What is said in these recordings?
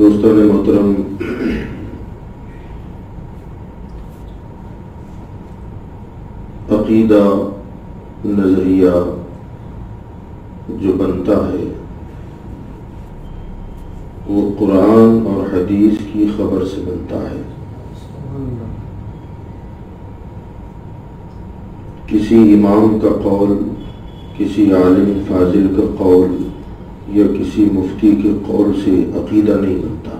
दोस्तों ने मोहतरम अकीदा नज़रिया जो बनता है वो कुरान और हदीस की खबर से बनता है। किसी इमाम का कौल, किसी आलिम फाजिल का कौल या किसी मुफ्ती के कौल से अकीदा नहीं बनता।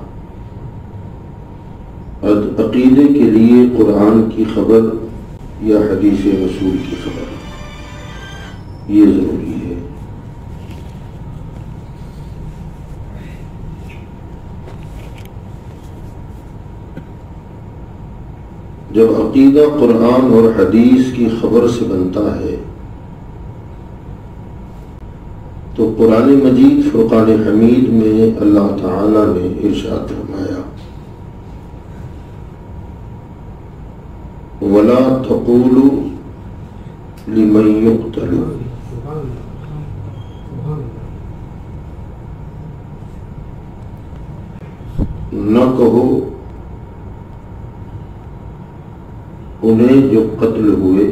अकीदे के लिए कुरान की खबर या हदीस रसूल की खबर, ये ज़रूरी है। जब अकीदा कुरान और हदीस की खबर से बनता है तो कुरान मजीद फ़ुरान हमीद में अल्लाह ताला ने इर्शाद फरमाया, वला तकूलू न कहो उन्हें जो कत्ल हुए,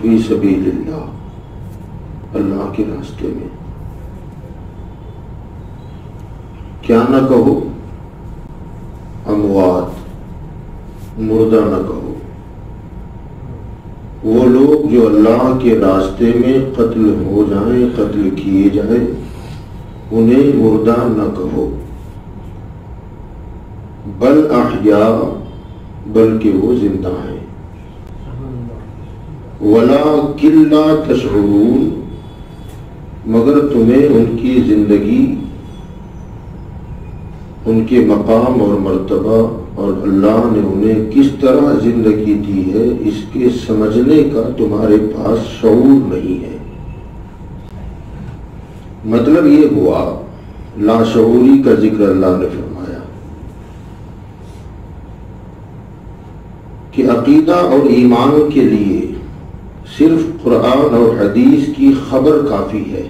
फ़ी सभी अल्लाह के रास्ते में। क्या ना कहो, अमवात, मुर्दा ना कहो। वो लोग जो अल्लाह के रास्ते में कत्ल हो जाए, कत्ल किए जाए, उन्हें मुर्दा न कहो। बल अहिया बल्कि वो ज़िंदा है। वला किल्ला तशरून मगर तुम्हें उनकी ज़िंदगी, उनके मकाम और मर्तबा और अल्लाह ने उन्हें किस तरह ज़िंदगी दी है, इसके समझने का तुम्हारे पास शऊर नहीं है। मतलब ये हुआ लाशूरी का ज़िक्र अल्लाह ने फरमाया कि अकीदा और ईमान के लिए सिर्फ़ कुरान और हदीस की खबर काफ़ी है।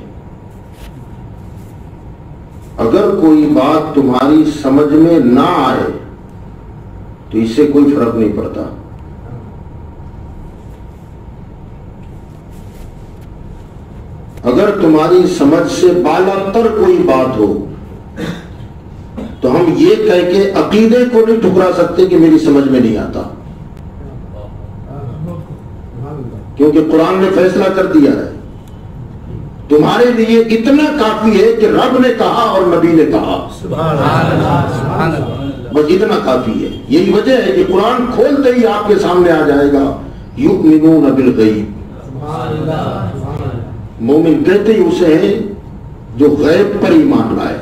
अगर कोई बात तुम्हारी समझ में ना आए तो इससे कोई फ़र्क नहीं पड़ता। अगर तुम्हारी समझ से बालातर कोई बात हो तो हम ये कह के अकीदे को नहीं ठुकरा सकते कि मेरी समझ में नहीं आता। क्योंकि कुरान ने फैसला कर दिया है। तुम्हारे लिए इतना काफ़ी है कि रब ने कहा और नबी ने कहा। बस इतना काफ़ी है। यही वजह है कि कुरान खोलते ही आपके सामने आ जाएगा युग मिनून गई मोमिन कहते ही उसे है जो गैब पर ही ईमान लाए।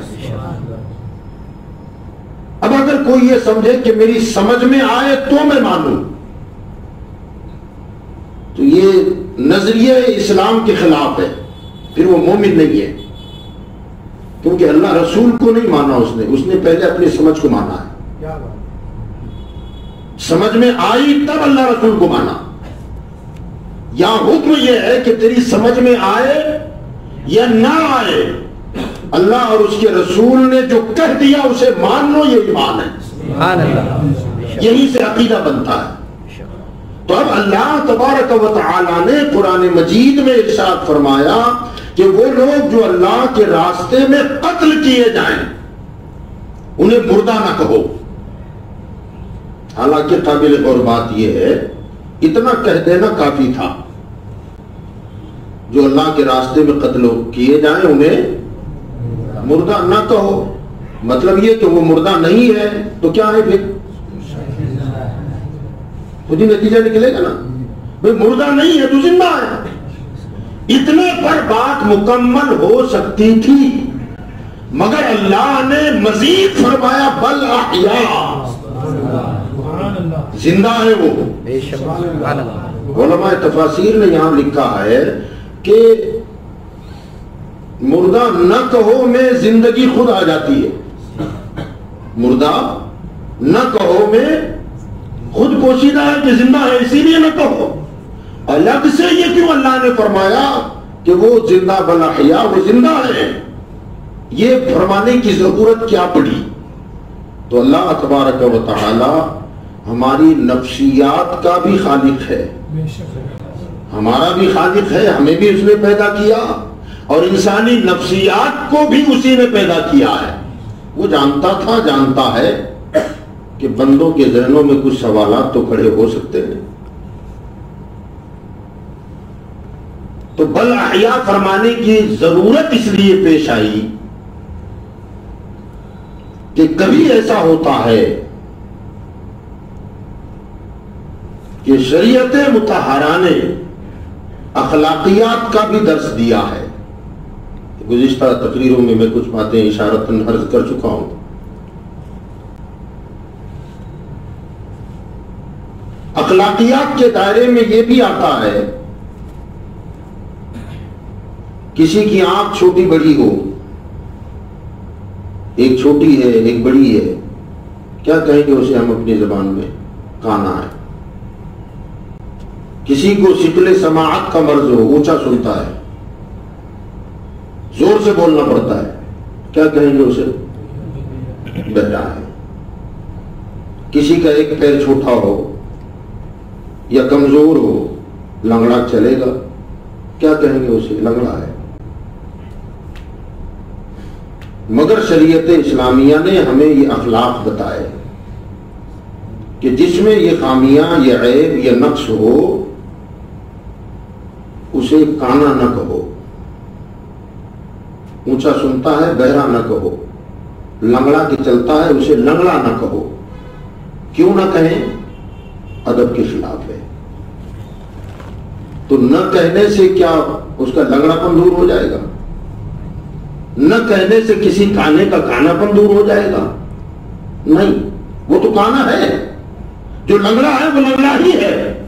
अब अगर कोई ये समझे कि मेरी समझ में आए तो मैं मानू। तो ये नज़रिए इस्लाम के खिलाफ है। फिर वो मोमिन नहीं है। क्योंकि अल्लाह रसूल को नहीं माना उसने। उसने पहले अपनी समझ को माना है। समझ में आई तब अल्लाह रसूल को माना। या हुक्म यह है कि तेरी समझ में आए या ना आए अल्लाह और उसके रसूल ने जो कह दिया उसे मान लो ये ईमान है। यही से अकीदा बनता है। तो अब अल्लाह तबारक ने कुरान मजीद में इर्शाद फरमाया कि वो लोग जो अल्लाह के रास्ते में कत्ल किए जाएँ, उन्हें मुर्दा ना कहो। हालाँकि काबिल और बात यह है, इतना कह देना काफ़ी था। जो अल्लाह के रास्ते में कत्ल किए जाएँ, उन्हें मुर्दा ना कहो। मतलब ये कि वो मुर्दा नहीं है तो क्या है फिर? खुद ही नतीजा निकलेगा ना? भाई मुर्दा नहीं है तो ज़िंदा है। इतने पर बात मुकम्मल हो सकती थी। मगर अल्लाह ने मजीद फरमाया, बल आया ज़िंदा है वो। तफासिर ने यहाँ लिखा है कि मुर्दा न कहो, में ज़िंदगी खुद आ जाती है। मुर्दा न कहो, में खुद पोशीदा है कि ज़िंदा है इसीलिए न कहो अलग से ये क्यों अल्लाह ने फरमाया कि वो ज़िंदा बला हया वो ज़िंदा है? ये फरमाने की ज़रूरत क्या पड़ी? तो अल्लाह तबारक व हमारी नफ्सियात का भी खालिक है। हमारा भी खालिक है हमें भी उसने पैदा किया और इंसानी नफ्सियात को भी उसी ने पैदा किया है। वो जानता था जानता है कि बंदों के जहनों में कुछ सवाल तो खड़े हो सकते हैं। तो बल अहिया फरमाने की ज़रूरत इसलिए पेश आई कि कभी ऐसा होता है कि शरीयत मुतहरा ने अखलाकियात का भी दर्श दिया है। गुजशत तकरीरों में मैं कुछ बातें इशारतन हर्ज कर चुका हूँ। अखलाकियात के दायरे में यह भी आता है, किसी की आँख छोटी बड़ी हो, एक छोटी है, एक बड़ी है, क्या कहेंगे उसे हम अपनी जबान में? काना है। किसी को शिकले समात का मर्ज हो, ऊँचा सुनता है, ज़ोर से बोलना पड़ता है, क्या कहेंगे उसे? बहरा है। किसी का एक पैर छोटा हो या कमज़ोर हो, लंगड़ा चलेगा। क्या कहेंगे उसे? लंगड़ा है। मगर शरीयत इस्लामिया ने हमें ये अखलाक बताए कि जिसमें ये खामियाँ, ये ऐब, ये नक्श हो, उसे काना न कहो। ऊँचा सुनता है, बहरा न कहो। लंगड़ा के चलता है, उसे लंगड़ा न कहो। क्यों ना कहें? अदब के तो न कहने से क्या उसका लंगड़ापन दूर हो जाएगा? न कहने से किसी काने का कानापन दूर हो जाएगा? नहीं, वो तो काना है। जो लंगड़ा है, वो लंगड़ा ही है।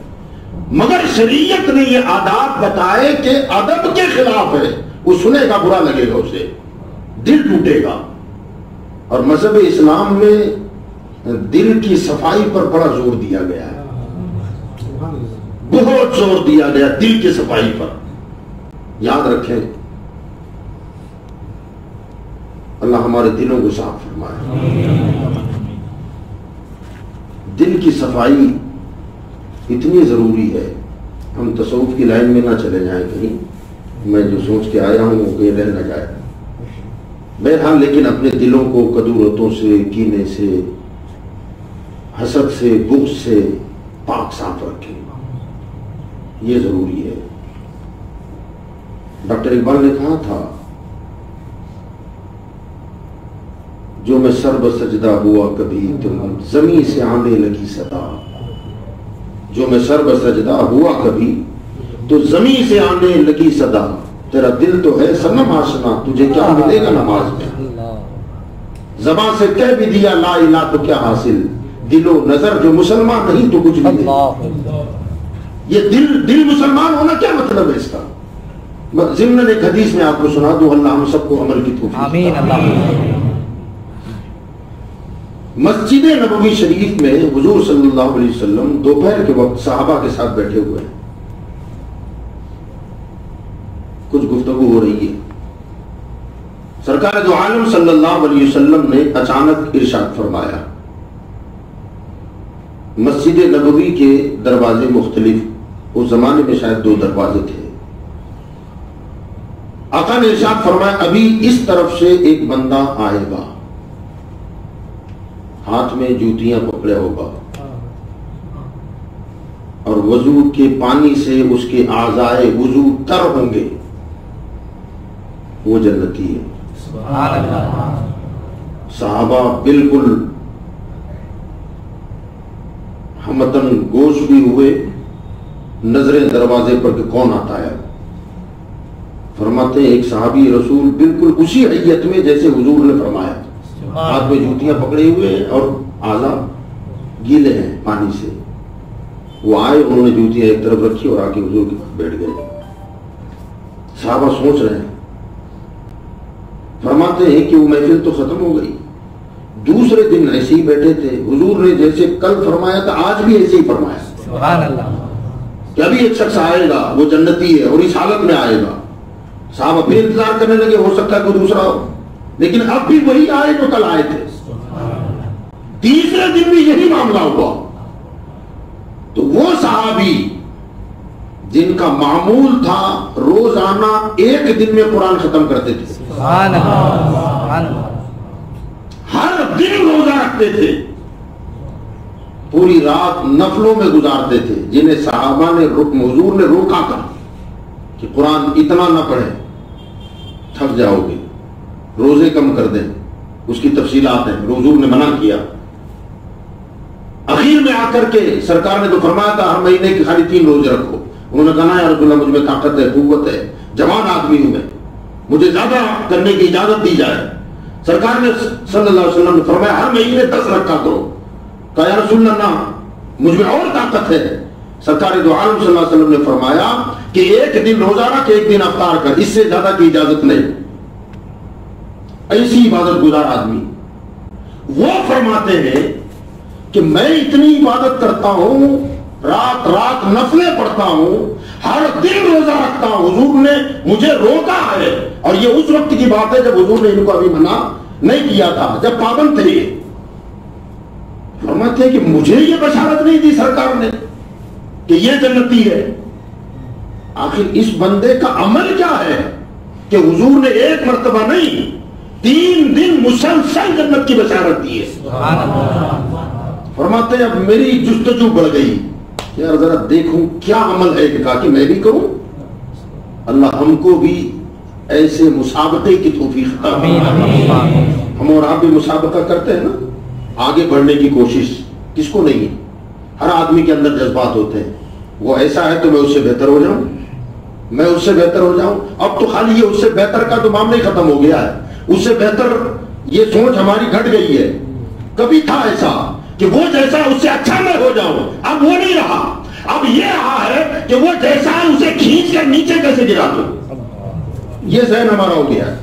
मगर शरीयत ने ये आदाब बताए कि अदब के खिलाफ है। वो सुनेगा, बुरा लगेगा उसे। दिल टूटेगा। और मज़हब इस्लाम में दिल की सफ़ाई पर बड़ा ज़ोर दिया गया है। बहुत ज़ोर दिया गया दिल की सफ़ाई पर। याद रखें, अल्लाह हमारे दिलों को साफ़ फरमाए। दिल की सफ़ाई इतनी ज़रूरी है, हम तसवुफ की लाइन में ना चले जाएँ कहीं। मैं जो सोच के आया हूँ, वो कहीं रह न जाए। बहरहाल, लेकिन अपने दिलों को कदूरतों से, कीने से, हसद से बुख से पाक साफ़ रखें। ये ज़रूरी है। डॉक्टर इकबाल ने कहा था, जो मैं सर्व सजदा हुआ कभी तुम जमी से आने लगी सदा। जो मैं सर्व सजदा हुआ कभी तो जमी से आने लगी सदा। तेरा दिल तो है सनम आशना तुझे क्या मिलेगा नमाज़ में? जबान से कह भी दिया, ला इला तो क्या हासिल? दिलो नज़र जो मुसलमान नहीं तो कुछ भी नहीं। ये दिल दिल मुसलमान होना क्या मतलब है इसका? जिम्न एक हदीस में आपको सुना दो अल्लाह हम सबको अमल की अल्लाह मस्जिद नबवी शरीफ में हजूर सल्लल्लाहु अलैहि वसल्लम दोपहर के वक्त साहबा के साथ बैठे हुए हैं। कुछ गुफ्तगु हो रही है। सरकार दो आलम सल्लल्लाहु अलैहि वसल्लम ने अचानक इरशाद फरमाया। मस्जिद नबवी के दरवाजे मुख्तलिफ़ उस जमाने में शायद दो दरवाजे थे। आका ने इरशाद फरमाया अभी इस तरफ़ से एक बंदा आएगा। हाथ में जूतियाँ पकड़े होगा। और वज़ू के पानी से उसके आजाए वज़ू तर होंगे। वो जन्नती है। साहबा बिल्कुल हमतन गोश भी हुए। नज़रें दरवाजे पर कि कौन आता है? फरमाते हैं एक साहबी रसूल बिल्कुल उसी हैयत में जैसे हुजूर ने फरमाया। हाथ में जूतियाँ पकड़े हुए हैं और आला गीले हैं पानी से। वो आए उन्होंने जूतियाँ एक तरफ़ रखी और आके हुजूर के पास बैठ गए। साहबा सोच रहे हैं। फरमाते हैं कि वो महफिल तो खत्म हो गई। दूसरे दिन ऐसे ही बैठे थे। हुजूर ने जैसे कल फरमाया था आज भी ऐसे ही फरमाया। अभी एक शख्स आएगा वो जन्नती है और इस हालत में आएगा। साहब अभी इंतज़ार करने लगे हो सकता है कोई दूसरा हो। लेकिन अब भी वही आए जो कल आए थे। तीसरे दिन भी यही मामला हुआ। तो वो साहबी जिनका मामूल था रोज़ाना एक दिन में कुरान खत्म करते थे। हर दिन रोजा रखते थे। पूरी रात नफलों में गुजारते थे। जिन्हें साहबा ने हुजूर ने रोका था कि कुरान इतना ना पढ़े, थक जाओगे, रोज़े कम कर दें, उसकी तफसीलात हैं हुजूर ने मना किया। आखिर में आकर के सरकार ने तो फरमाया था, हर महीने की खाली तीन रोज़े रखो। उन्होंने कहा यार रसुल्ला में ताकत है कुत है, जवान आदमी हूँ मैं। मुझे ज़्यादा करने की इजाज़त दी जाए। सरकार ने सल्लल्लाहु अलैहि वसल्लम ने फरमाया, हर महीने दस रखा करो कहा यार रसूलल्लाह, ना, मुझमें और ताकत है। सरकार दो आलम ने फरमाया कि एक दिन रोजा रख एक दिन अवतार कर, इससे ज़्यादा की इजाज़त नहीं। ऐसी इबादत गुजार आदमी। वो फरमाते हैं कि मैं इतनी इबादत करता हूँ रात रात नफले पढ़ता हूँ, हर दिन रोजा रखता हूँ, हुजूर ने मुझे रोका है। और ये उस वक्त की बात है जब हुजूर ने इनको अभी मना नहीं किया था, जब पाबंद थे फरमाते हैं कि मुझे ये बशारत नहीं दी सरकार ने। कि ये जन्नती है। आखिर इस बंदे का अमल क्या है कि हुजूर ने एक मरतबा नहीं तीन दिन मुसलसल जन्नत की बशारत दी है। फरमाते हैं अब मेरी जुस्तजू बढ़ गई। यार जरा देखूँ क्या अमल है कि कहा कि मैं भी करूँ? अल्लाह हमको भी ऐसे मुसाबके की तोफीक हम और आप भी मुसाबका करते हैं ना? आगे बढ़ने की कोशिश किसको नहीं हर आदमी के अंदर जज्बात होते हैं। वो ऐसा है तो मैं उससे बेहतर हो जाऊँ? मैं उससे बेहतर हो जाऊँ? अब तो खाली ये उससे बेहतर का तो मामला ही खत्म हो गया है। उससे बेहतर ये सोच हमारी घट गई है। कभी था ऐसा कि वो जैसा उससे अच्छा मैं हो जाऊँ? अब वो नहीं रहा। अब ये रहा है कि वो जैसा है उसे खींच कर नीचे कैसे गिरा दो? ये जहन हमारा हो गया है।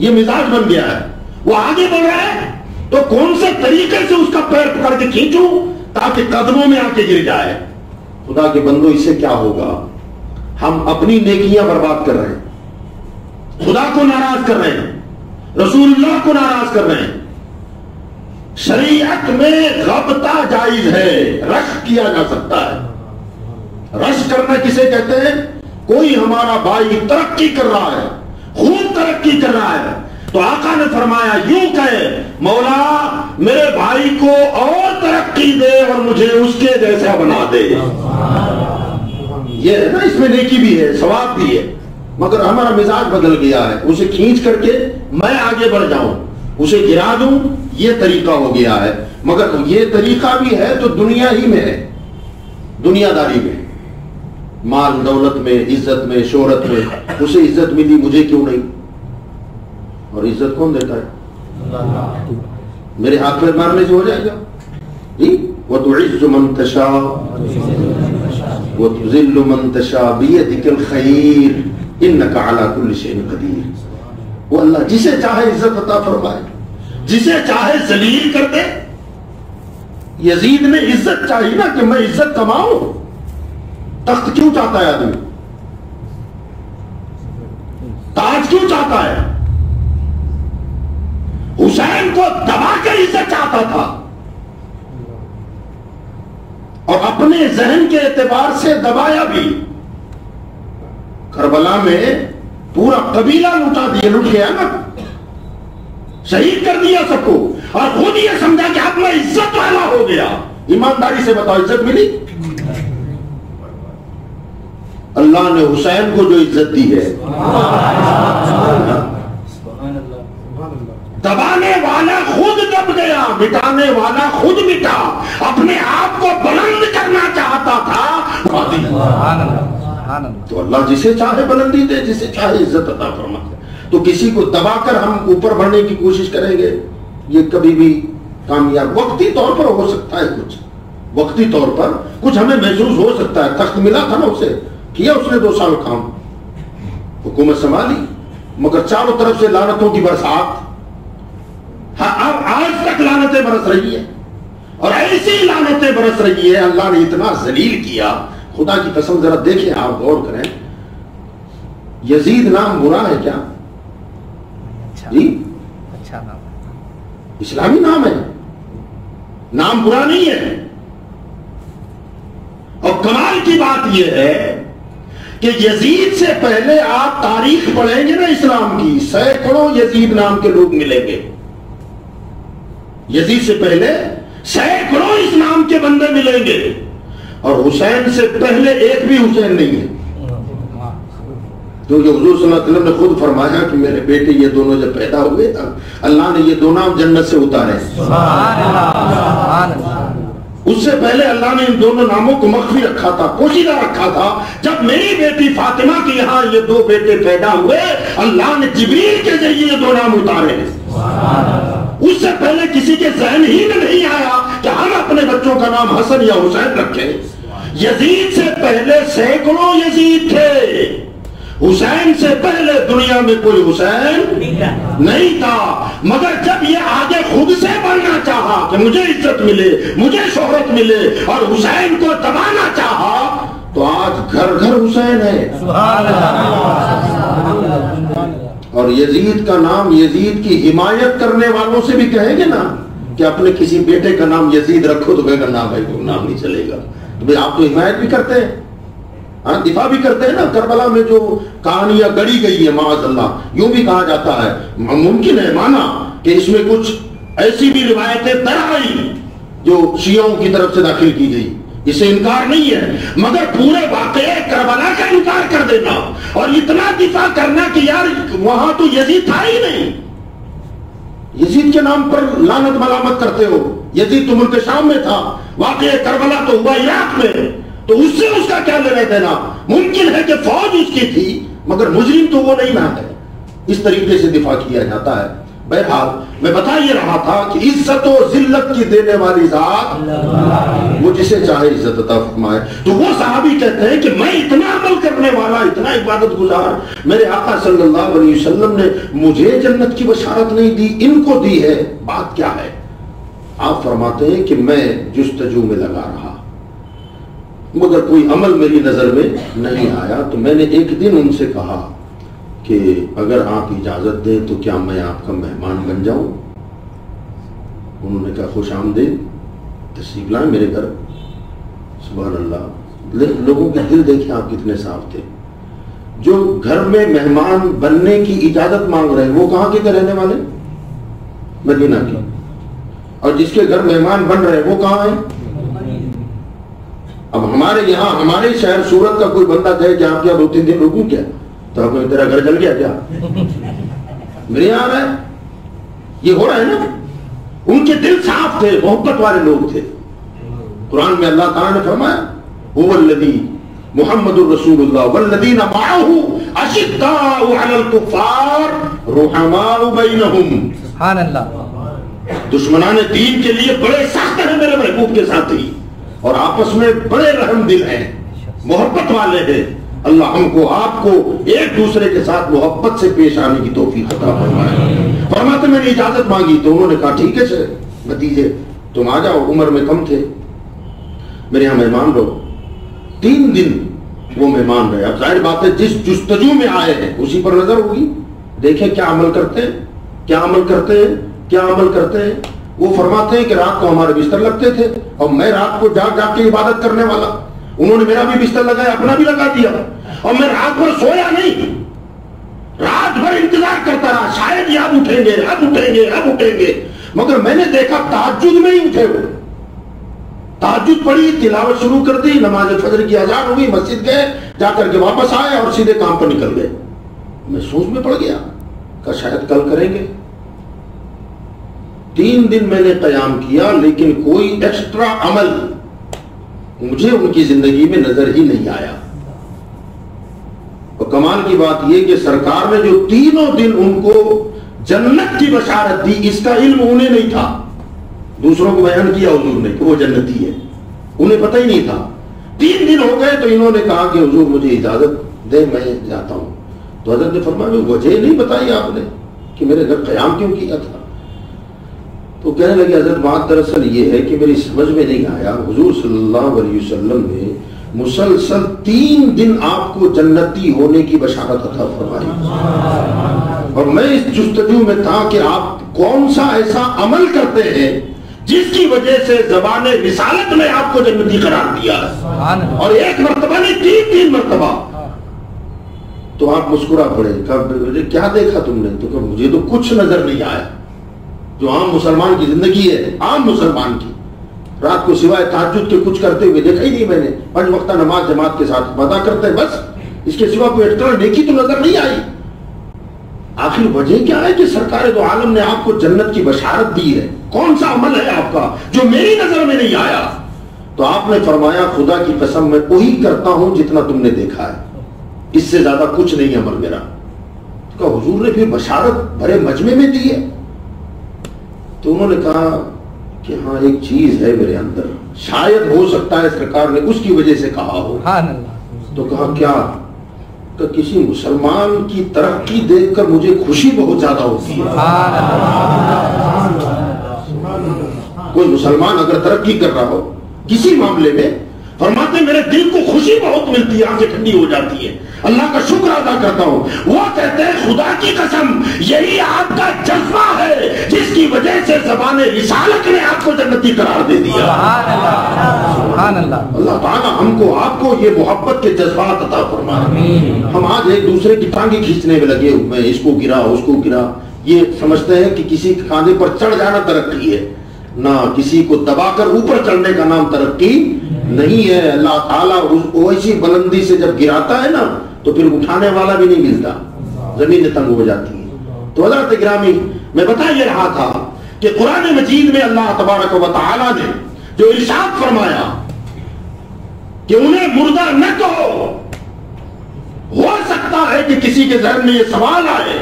ये मिजाज बन गया है। वो आगे बढ़ रहा है। तो कौन से तरीके से उसका पैर पकड़ के खींचूं? ताकि कदमों में आके गिर जाए। खुदा के बंदो, इससे क्या होगा? हम अपनी नेकियाँ बर्बाद कर रहे हैं। खुदा को नाराज़ कर रहे हैं। रसूलुल्लाह को नाराज़ कर रहे हैं। शरीयत में गबता जायज़ है। रश किया जा सकता है। रश करना किसे कहते हैं? कोई हमारा भाई तरक्की कर रहा है खूब तरक्की कर रहा है। तो आका ने फरमाया, यूँ कहे, मौला, मेरे भाई को और तरक्की दे और मुझे उसके जैसा बना दे। ये ना, इसमें नेकी भी है, सवाब भी है। मगर हमारा मिजाज बदल गया है। उसे खींच करके मैं आगे बढ़ जाऊँ, उसे गिरा दूँ, ये तरीका हो गया है। मगर ये तरीका भी है तो दुनिया ही में है, दुनियादारी में। माल दौलत में, इज़्ज़त में, शोहरत में, उसे इज़्ज़त मिली, मुझे क्यों नहीं? और इज़्ज़त कौन देता है? मेरे हाथ में मारने से हो जाएगा। वो तो इज्जु मंतशा वो तो जिल्लु मंतशा बियदिकल खैर इन्नका अला कुल्ली शैइन कदीर वो अल्लाह जिसे चाहे इज़्ज़त अता फरमाए। जिसे चाहे जलील कर दे। यजीद ने इज़्ज़त चाहिए ना कि मैं इज़्ज़त कमाऊं? तख्त क्यों चाहता है आदमी? ताज क्यों चाहता है? हुसैन को दबा कर इज़्ज़त चाहता था। और अपने जहन के एतबार से दबाया भी। करबला में पूरा कबीला लुटा दिया लुट गया ना। शहीद कर दिया सबको। और खुद ये समझा कि अब मैं इज़्ज़त वाला हो गया। ईमानदारी से बताओ, इज़्ज़त मिली? अल्लाह ने हुसैन को जो इज़्ज़त दी है दबाने वाला खुद दब गया, मिटाने वाला खुद मिटा। अपने आप को बुलंद करना चाहता था तो अल्लाह जिसे चाहे बुलंदी दे, जिसे चाहे इज़्ज़त अता फरमाए। तो किसी को दबाकर हम ऊपर बढ़ने की कोशिश करेंगे, ये कभी भी कामयाब वक्ती तौर पर हो सकता है कुछ। वक्ती तौर पर कुछ हमें महसूस हो सकता है। तख्त मिला था ना उसे, किया उसने दो साल काम। हुकूमत संभाली, मगर चारों तरफ़ से लानतों की बरसात। हाँ अब आज तक लानतें बरस रही है। और ऐसी लानतें बरस रही है अल्लाह ने इतना जलील किया खुदा की कसम जरा देखें आप गौर करें। यजीद नाम बुरा है क्या? अच्छा। जी? अच्छा नाम इस्लामी नाम है। नाम बुरा नहीं है। और कमाल की बात यह है कि यजीद से पहले आप तारीख पढ़ेंगे ना इस्लाम की सैकड़ों यजीद नाम के लोग मिलेंगे। यजीद से पहले सैकड़ों इस नाम के बंदे मिलेंगे। और हुसैन से पहले एक भी हुसैन नहीं है। क्योंकि हजूर सल्लल्लाहु ने खुद फरमाया कि मेरे बेटे ये दोनों जब पैदा हुए तब अल्लाह ने ये दो नाम जन्नत से उतारे। उससे पहले अल्लाह ने इन दोनों नामों को मख्फी रखा था पोशीदा रखा था। जब मेरी बेटी फातिमा के यहाँ ये दो बेटे पैदा हुए अल्लाह ने जिब्रील के ज़रिए ये दो नाम उतारे। उससे पहले किसी के जहन ही में नहीं आया कि हम अपने बच्चों का नाम हसन या हुसैन रखें। यजीद से पहले सैकड़ों यजीद थे। हुसैन से पहले दुनिया में कोई हुसैन नहीं था। मगर जब ये आगे खुद से बढ़ना चाहा कि मुझे इज़्ज़त मिले, मुझे शोहरत मिले और हुसैन को दबाना चाहा तो आज घर घर हुसैन है। और यजीद का नाम, यजीद की हिमायत करने वालों से भी कहेंगे ना कि अपने किसी बेटे का नाम यजीद रखो तो कहेगा, ना भाई तो नाम नहीं चलेगा। तो भाई, आप तो हिमायत भी करते हैं। हाँ दिफा भी करते हैं ना, करबला में जो कहानियाँ गढ़ी गई है माज अल्लाह यूँ भी कहा जाता है। मुमकिन है माना कि इसमें कुछ ऐसी भी रिवायतें दर आई, जो शियाओं की तरफ़ से दाखिल की गई। इसे इनकार नहीं है, मगर पूरे वाकई करबला का इनकार कर देना और इतना दिफा करना कि यार, वहाँ तो यजीद था ही नहीं। यजीद के नाम पर लानत मलामत करते हो। यजीद तो मुल्क शाम में था। वाकई करबला तो हुआ इराक में। तो उससे उसका क्या लेना देना? मुमकिन है कि फौज उसकी थी, मगर मुजरिम तो वो नहीं ना है इस तरीके से दिफा किया जाता है। बहरहाल, मैं बता ये रहा था कि इज़्ज़त और जिल्लत की देने वाली जात, वो जिसे चाहे इज़्ज़त अता फरमाए। तो वो साहबी कहते हैं कि मैं इतना अमल करने वाला, इतना इबादत गुजार, मेरे आका सल्लल्लाहु अलैहि वसल्लम ने मुझे जन्नत की बशारत नहीं दी, इनको दी है। बात क्या है? आप फरमाते हैं कि मैं जुस्तजू में लगा रहा। मगर कोई अमल मेरी नज़र में नहीं आया तो मैंने एक दिन उनसे कहा कि अगर आप इजाज़त दें तो क्या मैं आपका मेहमान बन जाऊँ? उन्होंने कहा, खुश आमदेद, तशरीफ़ लाए मेरे घर। सुबह अल्लाह लोगों के दिल देखे आप कितने साफ़ थे। जो घर में मेहमान बनने की इजाज़त मांग रहे हैं, वो कहाँ के रहने वाले? मदीना के। और जिसके घर मेहमान बन रहे हैं, वो कहाँ है? अब हमारे यहाँ, हमारे शहर सूरत का कोई बंदा कहे कि आप क्या दो तीन दिन रुकू क्या? तो आपको तेरा घर जल गया क्या? मेरे यहाँ रहा है। ये हो रहा है ना? उनके दिल साफ़ थे मोहब्बत वाले लोग थे। कुरान में अल्लाह ताला ने फरमाया वल्लदी मोहम्मद रसूलुल्लाह अल्लाह दुश्मनाने दीन के लिए बड़े सख्त हैं मेरे महबूब के साथ। ही और आपस में बड़े रहम दिल हैं मोहब्बत वाले हैं। अल्लाह हमको, आपको एक दूसरे के साथ मोहब्बत से पेश आने की तोफीक अता फरमाते, मैंने इजाज़त मांगी। तो उन्होंने कहा, ठीक है सर भतीजे तुम आ जाओ, उम्र में कम थे। मेरे यहाँ मेहमान लोग, तीन दिन वो मेहमान रहे। अब ज़ाहिर बात है, जिस जुस्तजू में आए हैं, उसी पर नज़र होगी। देखें क्या अमल करते हैं, क्या अमल करते हैं, क्या अमल करते हैं। वो फरमाते हैं कि रात को हमारे बिस्तर लगते थे, और मैं रात को जाग जाग के इबादत करने वाला। उन्होंने मेरा भी बिस्तर लगाया, अपना भी लगा दिया। और मैं रात भर सोया नहीं। रात भर इंतज़ार करता रहा, शायद अब उठेंगे अब उठेंगे अब उठेंगे। मगर मैंने देखा ताजुद में ही उठे वो। ताजुद पड़ी तिलावत शुरू कर दी, नमाज़ फजर की अजान हुई मस्जिद गए, जाकर के वापस आए और सीधे काम पर निकल गए। मैं सोच में पड़ गया का शायद कल करेंगे। तीन दिन मैंने कयाम किया, लेकिन कोई एक्स्ट्रा अमल मुझे उनकी ज़िंदगी में नज़र ही नहीं आया। और कमाल की बात यह कि सरकार ने जो तीनों दिन उनको जन्नत की बशारत दी, इसका इल्म उन्हें नहीं था। दूसरों को बयान किया हजूर ने कि वो जन्नती है। उन्हें पता ही नहीं था। तीन दिन हो गए तो इन्होंने कहा कि हजूर, मुझे इजाज़त दे, मैं जाता हूँ। तो हज़रत ने फरमाया, वजह नहीं बताई आपने कि मेरे घर कयाम क्यों किया था? तो कहने लगे हज़रत बात दरअसल ये है कि मेरी समझ में नहीं आया हुजूर सल्लल्लाहु अलैहि वसल्लम ने मुसलसल तीन दिन आपको जन्नती होने की बशारत अता फरमाई। और मैं इस जुस्तजू में था कि आप कौन सा ऐसा अमल करते हैं जिसकी वजह से जबान रिसालत में आपको जन्नती करार दिया। और एक मरतबा नहीं तीन तीन मरतबा। तो आप मुस्कुरा पड़े कहा क्या देखा तुमने? तो कहा मुझे तो कुछ नज़र नहीं आया। जो आम मुसलमान की ज़िंदगी है, आम मुसलमान की। रात को सिवाय ताजुद के कुछ करते हुए देखा ही नहीं मैंने। पंच वक्ता नमाज़ जमात के साथ बता करते हैं, बस। इसके सिवा कोई एक्स्ट्रा नेकी तो नज़र नहीं आई। आखिर वजह क्या है कि सरकार दो आलम ने आपको जन्नत की बशारत दी है? कौन सा अमल है आपका, जो मेरी नज़र में नहीं आया? तो आपने फरमाया, खुदा की कसम, मैं वही करता हूँ जितना तुमने देखा है। इससे ज़्यादा कुछ नहीं अमल मेरा। तो हुजूर ने फिर बशारत भरे मजमे में दी है? तो उन्होंने कहा कि हाँ एक चीज़ है मेरे अंदर। शायद हो सकता है सरकार ने उसकी वजह से कहा हो। तो कहा क्या? तो किसी मुसलमान की तरक्की देखकर मुझे खुशी बहुत ज़्यादा होती है। कोई मुसलमान अगर तरक्की कर रहा हो किसी मामले में फरमाते मेरे दिल को खुशी बहुत मिलती है आँखें ठंडी हो जाती है। अल्लाह का शुक्र अदा करता हूँ। वो कहते हैं खुदा की कसम यही आपका जज्बा है जिसकी वजह से जबान रिसालत ने आपको जन्नती करार दे दिया। अल्लाह ताला हमको आपको ये मोहब्बत के जज्बात अता आमीन हम आज एक दूसरे की टांगे खींचने में लगे हुए हैं। इसको गिरा उसको गिरा। ये समझते हैं कि किसी के कांधे पर चढ़ जाना तरक्की है। ना किसी को दबाकर ऊपर चढ़ने का नाम तरक्की नहीं है। अल्लाह ताला वैसी बुलंदी से जब गिराता है ना तो फिर उठाने वाला भी नहीं मिलता। ज़मीन तंग हो जाती है। तो हज़रत ग्रामी मैं बता ये रहा था कि कुरान मजीद में अल्लाह तबारक व ताला ने जो इरशाद फरमाया कि उन्हें मुर्दा न कहो, हो सकता है कि किसी के जहन में ये सवाल आए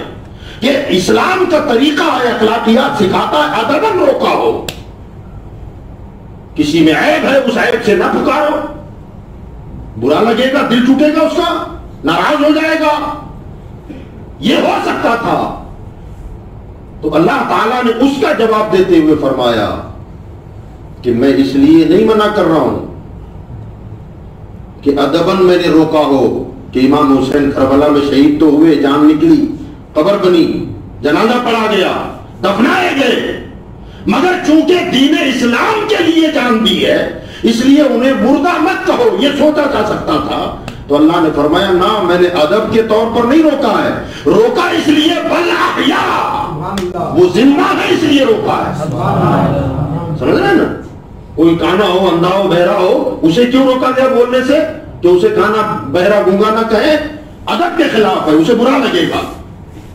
कि इस्लाम का तरीका है, अखलाकियात सिखाता है, अदबन रोका हो। किसी में ऐब है, उस ऐब से ना पुकारो। बुरा लगेगा, दिल टूटेगा उसका, नाराज़ हो जाएगा। ये हो सकता था। तो अल्लाह ताला ने उसका जवाब देते हुए फरमाया कि मैं इसलिए नहीं मना कर रहा हूँ कि अदबन मैंने रोका हो कि इमाम हुसैन करबला में शहीद तो हुए, जान निकली, कबर बनी, जनाजा पड़ा गया, दफनाए गए। मगर चूँकि दीन इस्लाम के लिए जान दी है इसलिए उन्हें मुर्दा मत कहो। ये सोचा जा सकता था। तो अल्लाह ने फरमाया ना मैंने अदब के तौर पर नहीं रोका है। रोका इसलिए बल वो ज़िंदा है इसलिए रोका है। समझ रहे ना? कोई काना हो अंधा हो बहरा हो उसे क्यों रोका गया बोलने से? कि उसे काना बहरा गूँगा ना कहे। अदब के खिलाफ है उसे बुरा लगेगा।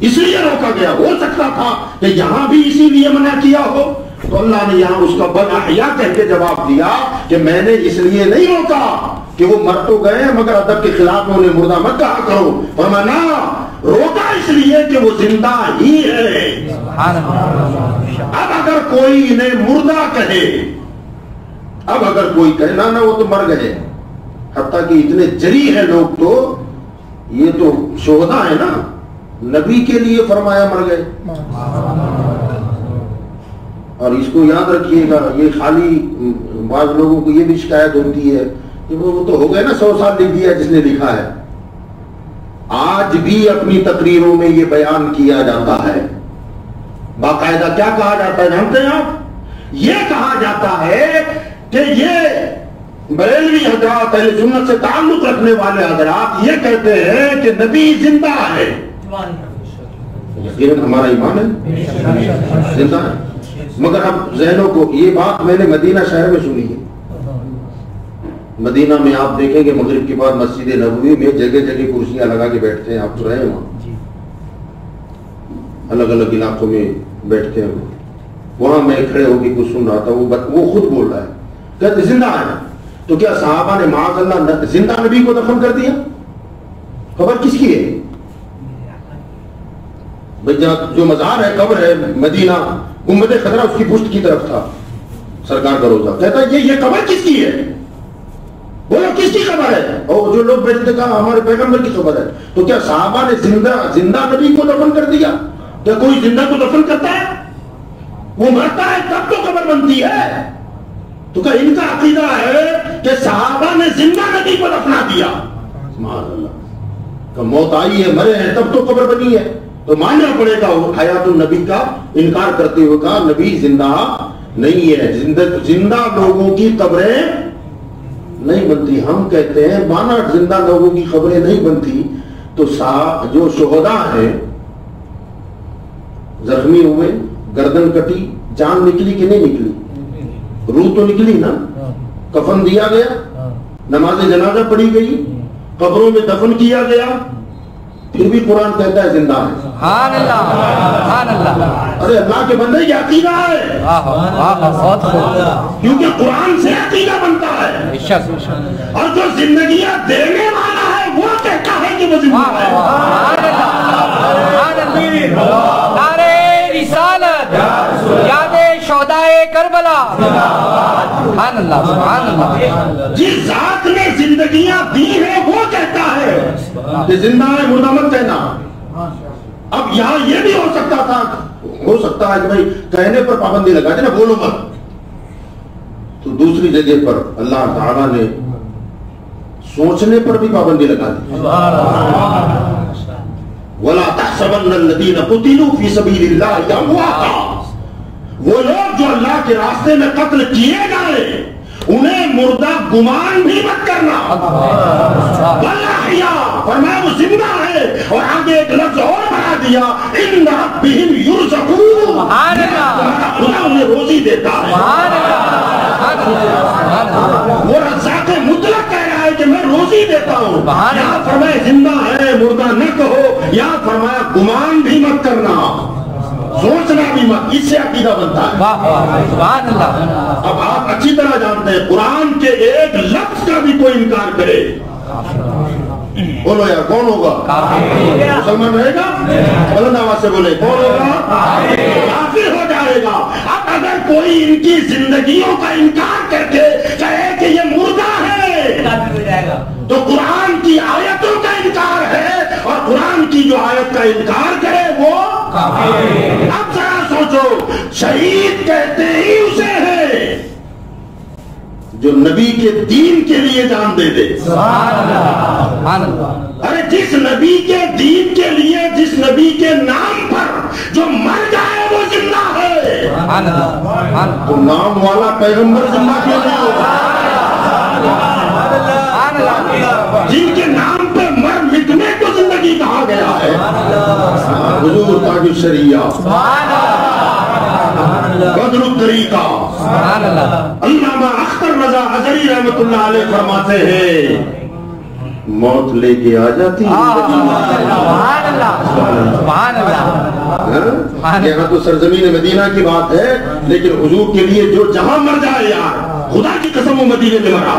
इसलिए रोका गया हो सकता था कि यहाँ भी इसीलिए मना किया हो। तो अल्लाह ने यहाँ उसका बल अहया कह के जवाब दिया कि मैंने इसलिए नहीं रोका कि वो मर तो गए मगर अदब के खिलाफ उन्हें मुर्दा मत कहा करो। और मना रोका इसलिए कि वो ज़िंदा ही है। अब अगर कोई इन्हें मुर्दा कहे अब अगर कोई कहे ना ना वो तो मर गए। हत्या कि इतने जरी है लोग तो ये तो शोधा है ना। नबी के लिए फरमाया मर गए। और इसको याद रखिएगा, ये खाली बाज लोगों को ये भी शिकायत होती है कि वो वो तो हो गए ना सौ साल लिख दिया जिसने लिखा है। आज भी अपनी तकरीरों में ये बयान किया जाता है। बाकायदा क्या कहा जाता है जानते हैं आप? ये कहा जाता है कि ये बरेलवी हजरात सुन्नत से ताल्लुक रखने वाले हजरात ये कहते हैं कि नबी ज़िंदा है यकीनन हमारा ईमान है? ज़िंदा है। मगर आप जहनों को ये बात मैंने मदीना शहर में सुनी है। मदीना में आप देखेंगे मगरिब के बाद मस्जिद नबवी में जगह जगह कुर्सियाँ लगा के बैठते हैं। आप तो रहे वहाँ अलग अलग इलाकों में बैठते हैं वहाँ मैं खड़े होकर कुछ सुन रहा था। वो बत, वो खुद बोल रहा है। कहते ज़िंदा है। तो क्या साहबा ने माज अल्लाह ज़िंदा नबी को दफन कर दिया? खबर किसकी है? जो मजार है, कब्र है, मदीना गुंबद खतरा उसकी पुष्ट की तरफ़ था। सरकार का रोजा। कहता ये ये कबर किसकी है? बोलो, किसकी खबर है? और जो लोग बैठते कहा, हमारे पैगंबर की खबर है। तो क्या साहबा ने ज़िंदा ज़िंदा नबी को दफन कर दिया? क्या कोई ज़िंदा को दफन करता है? वो मरता है, तब तो कबर बनती है। तो क्या इनका अकीदा है कि साहबा ने ज़िंदा नबी को दफना दिया? मौत आई है, मरे हैं, तब तो कबर बनी है। तो मानना पड़ेगा हयात नबी का इनकार करते हुए कहा नबी ज़िंदा नहीं है। ज़िंदा ज़िंदा लोगों की कब्रें नहीं बनती। हम कहते हैं माना ज़िंदा लोगों की खबरें नहीं बनती। तो सा जो शोहदा है जख्मी हुए गर्दन कटी जान निकली कि नहीं निकली? रूह तो निकली ना? कफन दिया गया नमाज़ जनाजा पढ़ी गई कब्रों में दफन किया गया फिर भी कुरान कहता है ज़िंदा है। सुभान अल्लाह अरे अल्लाह के बंदे ये अकीदा है। बहुत क्योंकि कुरान से अकीदा बनता है। और जो ज़िंदगी देने वाला है वो कहता है कि वो ज़िंदा है। नारे रिसालत याद करबला। सुभान अल्लाह सुभान अल्लाह जिस जात ने जिंदगियाँ दी है वो कहता है कि ज़िंदा है मुर्दा मत कहना। अब यहाँ ये भी हो सकता था हो सकता है कि भाई कहने पर पाबंदी लगा देना बोलो मत। तो दूसरी जगह पर अल्लाह ताला ने सोचने पर भी पाबंदी लगा दी। वला तहसबन्नल्लज़ीन कुतिलू फ़ी सबीलिल्लाहि अमवाता। वो लोग जो अल्लाह के रास्ते में कत्ल किए गए उन्हें मुर्दा गुमान भी मत करना। वल्लाहिया फरमाया वो ज़िंदा है और आगे एक लफ्ज और बढ़ा दिया इन रब्बिहिम युरज़कून। सुभान अल्लाह खुदा उन्हें रोजी देता है। सुभान अल्लाह सुभान अल्लाह सुभान अल्लाह वो रज़ाक मुतलक कह रहा है कि मैं रोजी देता हूँ। यहाँ फरमाया ज़िंदा है मुर्दा न कहो यहाँ फरमाया गुमान भी मत करना। सोचना भी मत इससे अकीदा बनता है। वाह वाह सुभान अल्लाह अब आप अच्छी तरह जानते हैं कुरान के एक लफ्ज का भी कोई इनकार करे। बोलो यार कौन होगा? मुसलमान रहेगा? बुलंद आवाज़ से बोले कौन होगा? काफिर हो जाएगा। अब अगर कोई इनकी जिंदगियों का इनकार करके कहे कि ये मुर्दा है तो कुरान की आयतों का इनकार है और कुरान की जो आयत का इनकार करे वो अब जरा सोचो शहीद कहते ही उसे है जो नबी के दीन के लिए जान दे दे। अरे जिस नबी के दीन के लिए जिस नबी के नाम पर जो मर जाए वो ज़िंदा है। तो नाम वाला पैगंबर ज़िंदा क्यों नहीं होगा? जिनके नाम पे मर मिटने को ज़िंदगी कहा गया है। हुजूर ताज शरिया। सुभान अल्लाह। बदरुल तरीका सुभान अल्लाह। अल्लामा अख्तर रजा अजरी रहमतुल्लाह अलैह फरमाते हैं मौत लेके आ जाती है। सुभान अल्लाह सुभान अल्लाह? यहाँ तो सरजमीन मदीना की बात है लेकिन हुजूर के लिए जो जहाँ मर जाए यार खुदा की कसम वो मदीने में मरा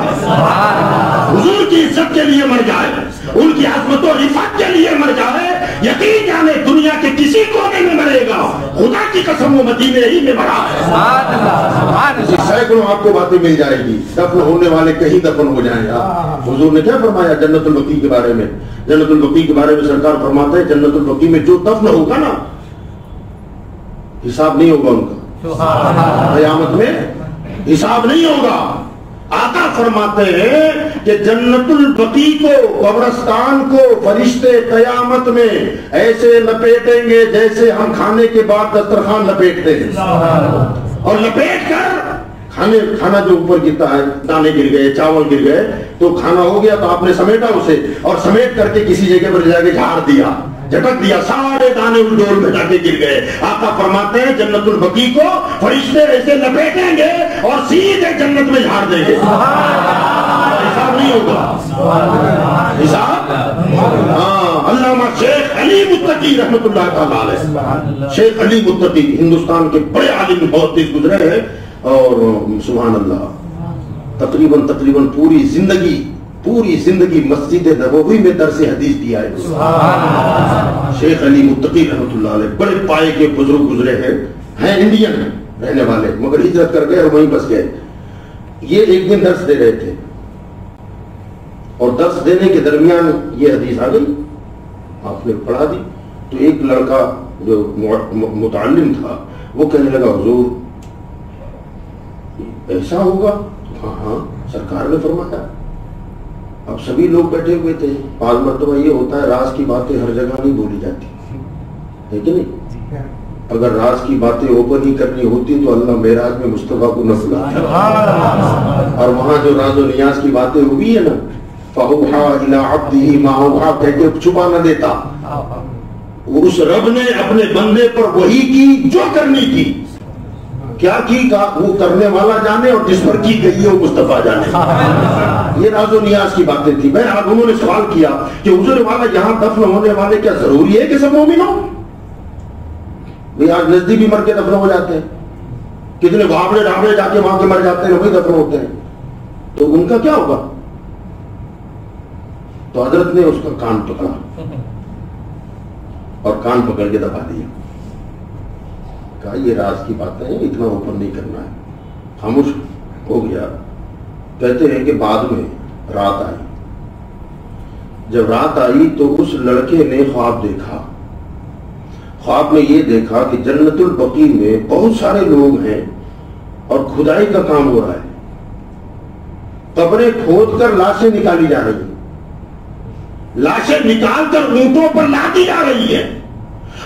हुजूर की इज़्ज़त के लिए मर जाए उनकी आजमत और रिफत के लिए मर जाए यकीन जाने दुनिया के किसी कोने में मरेगा। खुदा की कसम वो मदीने ही में मरा। है सुभान अल्लाह सुभान ऐसी अल्लाह सैकड़ों आपको बातें मिल जाएगी। दफन होने वाले कहीं दफन हो जाए हुजूर ने क्या फरमाया जन्नतुल बकी के बारे में? जन्नतुल बकी के बारे में सरकार फरमाते हैं जन्नतुल बकी में जो दफन होगा ना हिसाब नहीं होगा उनका। कयामत में हिसाब नहीं होगा। आका फरमाते हैं कि जन्नतुल बकी को कब्रस्तान को फरिश्ते कयामत में ऐसे लपेटेंगे जैसे हम खाने के बाद दस्तरखान लपेटते हैं। और लपेट कर खाने खाना जो ऊपर गिरता है दाने गिर गए चावल गिर गए तो खाना हो गया तो आपने समेटा उसे और समेट करके किसी जगह पर जाके झाड़ दिया झटक दिया सारे दाने उस डोर में जाके गिर गए। आपका फरमाते हैं जन्नतुल बकी को फरिश्ते ऐसे लपेटेंगे और सीधे जन्नत में झाड़ देंगे। हिसाब नहीं होगा हिसाब हाँ शेख अली मुत्तकी ताला शेख अली मुत्तकी हिंदुस्तान के बड़े आलिम बहुत तेज गुजरे हैं और सुभान अल्लाह। तकरीबन तकरीबन पूरी ज़िंदगी पूरी ज़िंदगी मस्जिद नबवी में दरस हदीस दिया है शेख अली मुत्तकी अलैह बड़े पाए के बुज़ुर्ग गुजरे हैं हैं इंडियन रहने वाले मगर हिजरत कर गए और वहीं बस गए ये एक दिन दर्श दे रहे थे और दर्श देने के दरमियान ये हदीस आ गई। आपने पढ़ा दी। तो एक लड़का जो मुतालिम था वो कहने लगा हुजूर ऐसा होगा हाँ हाँ सरकार ने फरमाया। अब सभी लोग बैठे हुए थे। पाँच मरतबा ये होता है राज की बातें हर जगह नहीं बोली जाती। है कि नहीं? अगर राज की बातें ओपन ही करनी होती तो अल्लाह मेराज में मुस्तफ़ा को न बुलाता और वहाँ जो राजो नियाज की बातें हुई है ना छुपा न देता। उस रब ने अपने बंदे पर वही की, जो करनी थी क्या की का? वो करने वाला जाने और जिस पर की गई है वो मुस्तफ़ा जाने। ये राजो नियाज की बातें थी। मैं आज उन्होंने सवाल किया कि हुजूर वाला यहाँ दफन होने वाले क्या ज़रूरी है कि सब मोमिन? हो आज नज़दीक भी मर के दफन हो जाते हैं। कितने भावड़े ढाबड़े जाके वहाँ के मर जाते हैं, वही दफन होते हैं। तो उनका क्या होगा? तो हज़रत ने उसका कान पकड़ा और कान पकड़ के दबा दिया। कहा ये राज की बातें हैं इतना ओपन नहीं करना है। खामोश हो गया। कहते हैं कि बाद में रात आई। जब रात आई तो उस लड़के ने ख्वाब देखा। ख्वाब में ये देखा कि जन्नतुल बकी में बहुत सारे लोग हैं और खुदाई का काम हो रहा है। कब्रें खोद कर लाशें निकाली जा रही हैं। लाशें निकालकर ऊंटों पर लादी जा रही है।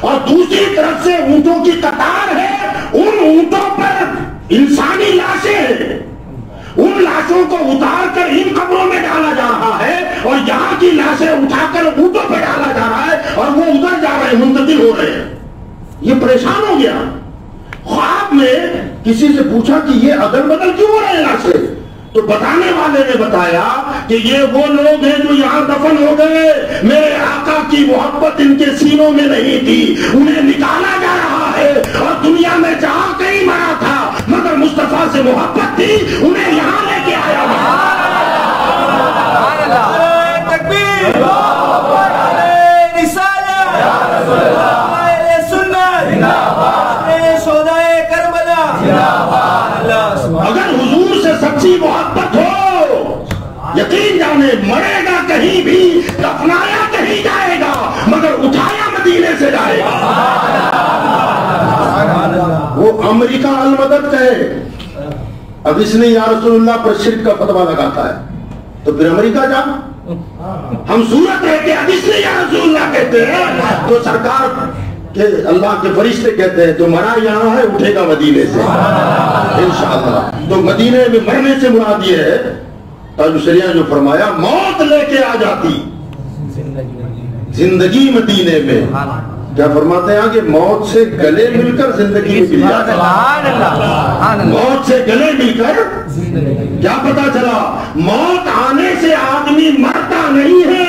और दूसरी तरफ़ से ऊंटों की कतार है, उन ऊंटों पर इंसानी लाशें हैं। उन लाशों को उतार कर इन कब्रों में डाला जा रहा है और यहाँ की लाशें उठाकर ऊंटों पर डाला जा रहा है और वो उधर जा रहे हैं, मुंतकिल हो रहे हैं। ये परेशान हो गया। ख्वाब में किसी से पूछा कि ये अदल बदल क्यों हो रहे हैं से तो बताने वाले ने बताया कि ये वो लोग हैं जो यहाँ दफन हो गए। मेरे आका की मोहब्बत इनके सीनों में नहीं थी। उन्हें निकाला जा रहा है और दुनिया में जहाँ कहीं मरा था, मगर मुस्तफ़ा से मोहब्बत थी, उन्हें यहाँ लेके आया वहाँ अब इसने या पर शिरक का फतवा लगाता है। तो फिर अमेरिका जा हम सूरत रह के अब इसने या कहते हैं तो सरकार के, अल्लाह के फरिश्ते कहते हैं तो मरा यहाँ है, उठेगा मदीने से। इंशाअल्लाह तो मदीने में मरने से मुराद ये है ताजुशरिया जो फरमाया, मौत लेके आ जाती। ज़िंदगी मदीने में। क्या फरमाते हैं कि मौत से गले मिलकर ज़िंदगी मौत से गले मिलकर क्या पता चला मौत आने से आदमी मरता नहीं है।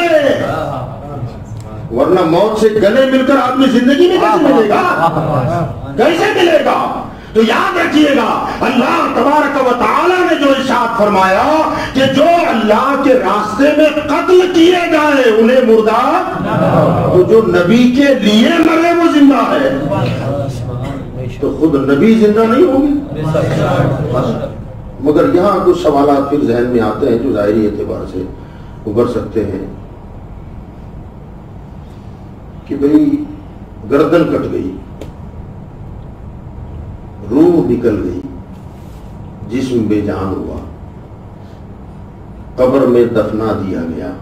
वरना मौत से गले मिलकर आदमी ज़िंदगी में कैसे मिलेगा? कैसे मिलेगा? तो याद रखिएगा, अल्लाह तबारक व तआला ने जो इशाद फरमाया कि जो अल्लाह के रास्ते में कत्ल किए जाए उन्हें मुर्दा तो जो नबी के लिए मरे, वो ज़िंदा है। तो खुद नबी ज़िंदा नहीं होंगे। मगर यहाँ कुछ सवाल फिर जहन में आते हैं जो जाहरी एतबार से उभर सकते हैं कि भाई गर्दन कट गई। निकल गई। जिस्म बेजान हुआ। कब्र में दफना दिया गया।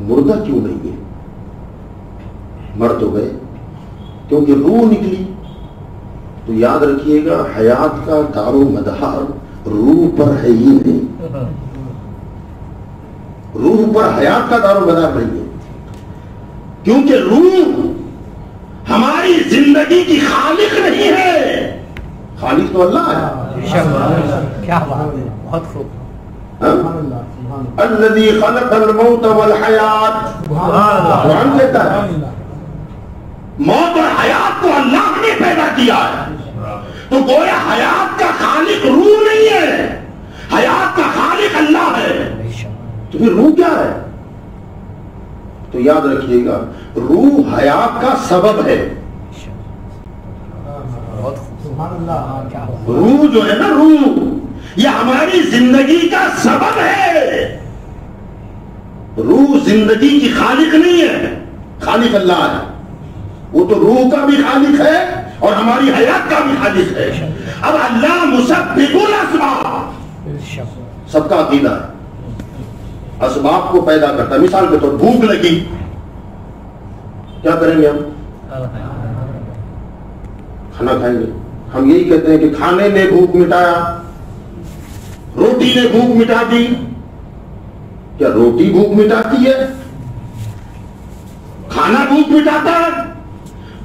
मुर्दा क्यों नहीं है मर तो गए। क्योंकि रूह निकली। तो याद रखिएगा, हयात का दारो मदहार रूह पर है ही नहीं। रूह पर हयात का दारो मदार नहीं है। क्योंकि रूह हमारी ज़िंदगी की खालिक नहीं है। खालिक तो अल्लाह है। क्या बात है। बहुत खूब। अल्लज़ी खलक़ल मौत वल हयात। कुरान कहता है मौत और हयात को अल्लाह ने पैदा किया है। तो गोया हयात का खालिक रूह नहीं है। हयात का खालिक अल्लाह है। तो फिर रूह क्या है? तो याद रखिएगा रूह हयात का सबब है। रूह जो है ना रूह, ये हमारी ज़िंदगी का सबब है। रूह ज़िंदगी की खालिक नहीं है, खालिक अल्लाह है। वो तो रूह का भी खालिक है और हमारी हयात का भी खालिक है। अब अल्लाह मुसब्बिकुल असबाब। सबका अकीदा है। असबाब को पैदा करता है। मिसाल के तौर तो भूख लगी। क्या करेंगे हम? खाना खाएँगे। हम यही कहते हैं कि खाने ने भूख मिटाया, रोटी ने भूख मिटा दी। क्या रोटी भूख मिटाती है? खाना भूख मिटाता है।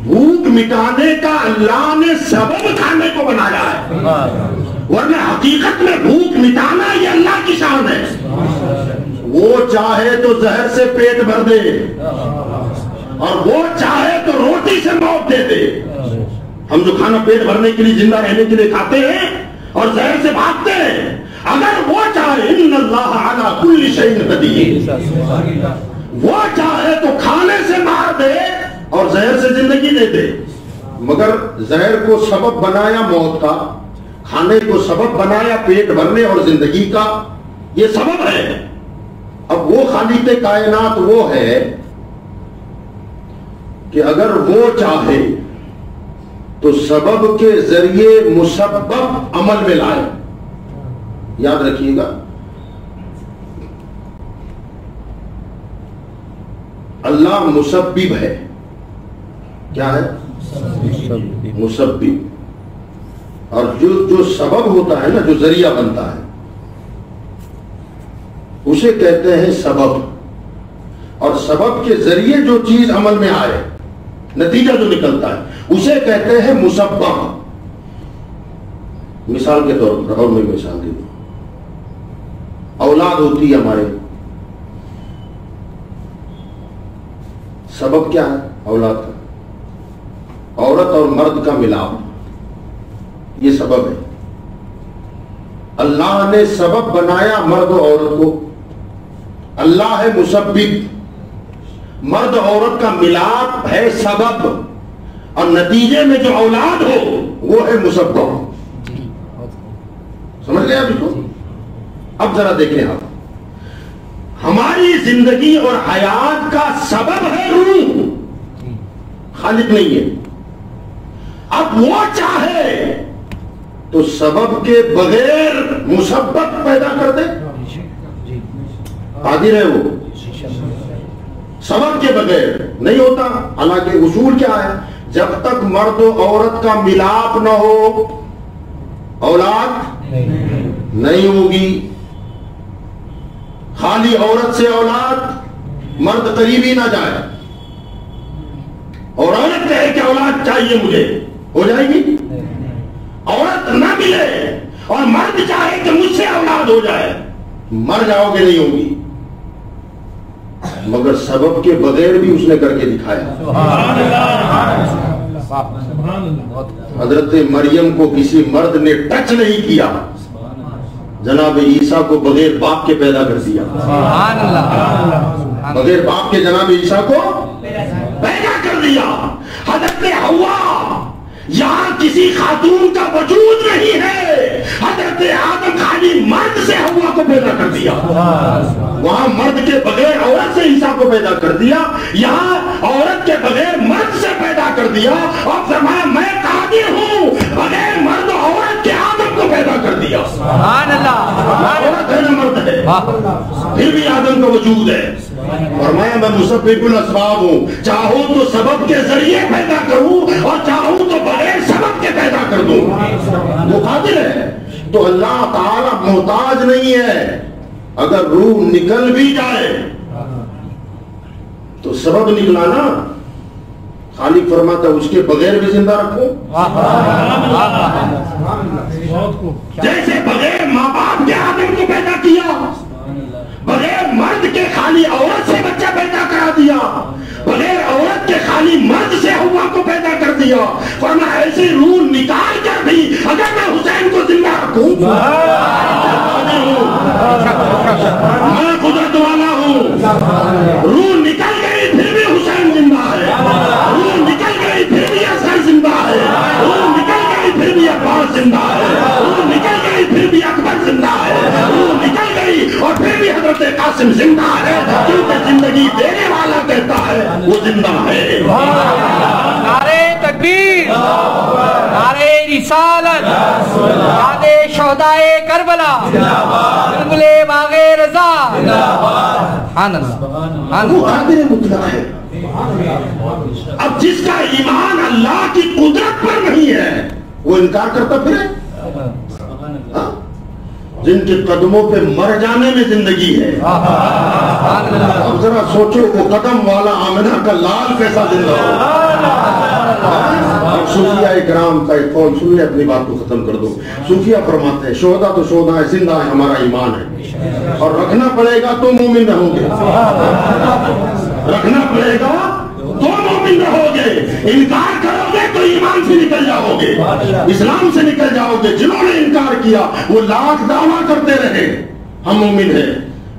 भूख मिटाने का अल्लाह ने सबब खाने को बनाया है। वरना हकीकत में भूख मिटाना ये अल्लाह की शान है। वो चाहे तो जहर से पेट भर दे। और वो चाहे तो रोटी से मौत दे दे। हम जो खाना पेट भरने के लिए ज़िंदा रहने के लिए खाते हैं और जहर से भागते हैं, अगर वो चाहे इन अल्लाह अला कुल्ली कदीर। वो चाहे तो खाने से मार दे और जहर से ज़िंदगी दे दे। मगर जहर को सबब बनाया मौत का, खाने को सबब बनाया पेट भरने और ज़िंदगी का, ये सबब है। अब वो खालिक कायनात वो है कि अगर वो चाहे तो सबब के ज़रिए मुसब्बब अमल में लाए। याद रखिएगा। अल्लाह मुसब्बिब है। क्या है? मुसब्बिब। और जो जो सबब होता है ना जो ज़रिया बनता है उसे कहते हैं सबब। और सबब के ज़रिए जो चीज़ अमल में आए नतीजा जो निकलता है, उसे कहते हैं मुसब्बा। मिसाल के तौर पर और मैं मिसाल दे दूँ औलाद होती है हमारे। सबब क्या है? औलाद का। औरत और मर्द का मिलाप। ये सबब है। अल्लाह ने सबब बनाया मर्द और औरत को। अल्लाह है मुसब्बिब। मर्द औरत का मिलाप है सबब। और नतीजे में जो औलाद हो वो है मुसब्बा समझ गए आप इसको? अब जरा देखें आप। हमारी ज़िंदगी और हयात का सबब है रूह। खालिद नहीं है। अब वो चाहे तो सबब के बगैर मुसब्बत पैदा कर दे। कादिर है वो। सबब के बगैर नहीं होता। हालाँकि उसूल क्या है? जब तक मर्द औरत का मिलाप ना हो, औलाद नहीं होगी। खाली औरत से औलाद मर्द करीब ही ना जाए। और औरत कहे कि औलाद चाहिए मुझे, हो जाएगी? औरत ना मिले और मर्द चाहे कि मुझसे औलाद हो जाए, मर जाओगे नहीं होगी। मगर सबब के बगैर भी उसने करके दिखाया। हज़रत मरियम को किसी मर्द ने टच नहीं किया। जनाब ईसा को बगैर बाप के पैदा कर दिया। बगैर बाप के जनाब ईसा को पैदा कर दिया। हज़रत हवा यहाँ किसी खातून का वजूद नहीं है। हज़रत आदम खाली मर्द से हवा को पैदा कर दिया। वहाँ मर्द के बगैर औरत से ईसा को पैदा कर दिया। यहाँ औरत के बगैर मर्द से पैदा कर दिया। और फरमाया मैं कादिर हूँ बगैर मर्द औरत के आदम को पैदा कर दिया। सुभान अल्लाह औरत है ना मर्द है? फिर भी आदम का वजूद है। और मैं मैं मुसबिकुल असबाब हूँ। चाहूँ तो सबब के ज़रिए पैदा करूँ और चाहूँ तो बगैर सबब के पैदा कर दूँ। वो कादिर है। तो अल्लाह ताला मोहताज नहीं है। अगर रूह निकल भी जाए तो सबब निकला ना खाली फरमाता उसके बगैर भी ज़िंदा रखो। जैसे बगैर माँ बाप के आदम को पैदा किया बगैर मर्द के खाली औरत से बच्चा पैदा करा दिया बगैर औरत के खाली मर्द से हुआ को पैदा कर दिया और मैं ऐसी रूह निकाल कर भी अगर मैं हुसैन को ज़िंदा रखूँ मैं कुदरत वाला हूँ। रूह निकल गई फिर भी हज़रत कासिम ज़िंदा है क्योंकि ज़िंदगी देने वाला कहता है वो ज़िंदा है। नारे तकबीर नारे रिसालत यादे शहदाए करबला बुलबुले बागे रजा। सुभान वो कादिर मुतलक है। अब जिसका ईमान अल्लाह की कुदरत पर नहीं है वो इनकार करता फिरे। हाँ? जिनके कदमों पे मर जाने में ज़िंदगी है। अब जरा सोचो वो कदम वाला आमिना का लाल कैसा ज़िंदा हो। सूफिया इकराम का एक कौन सुन अपनी बात को खत्म कर दो। सूफिया फरमाते हैं शोदा तो शोधा है ज़िंदा है हमारा ईमान है। और रखना पड़ेगा तो मोमिन रहोगे रखना पड़ेगा तो मोमिन रहोगे इनकार करोगे तो ईमान से निकल जाओगे। इस्लाम से निकल जाओगे। जिन्होंने इनकार किया वो लाख दावा करते रहे। हम मोमिन हैं।